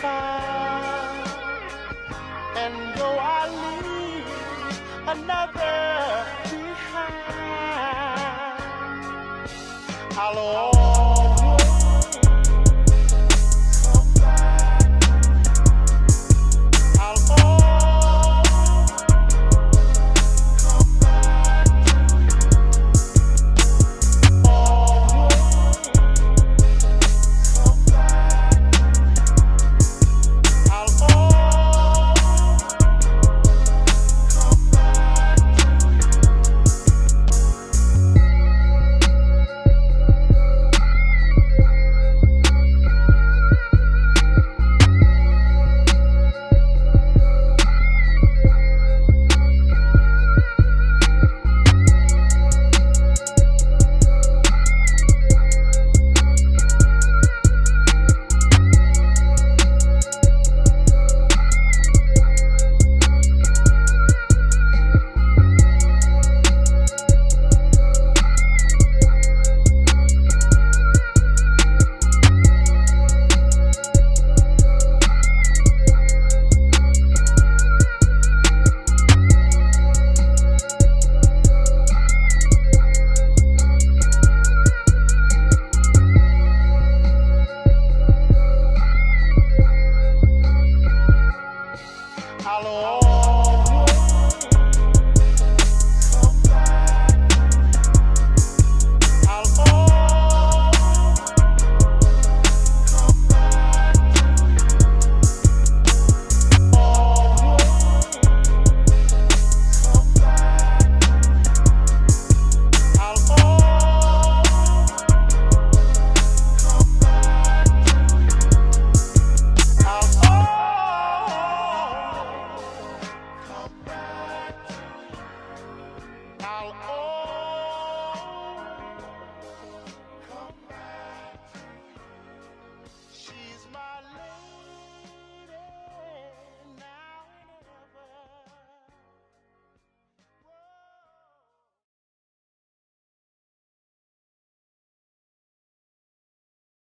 time. And though I live another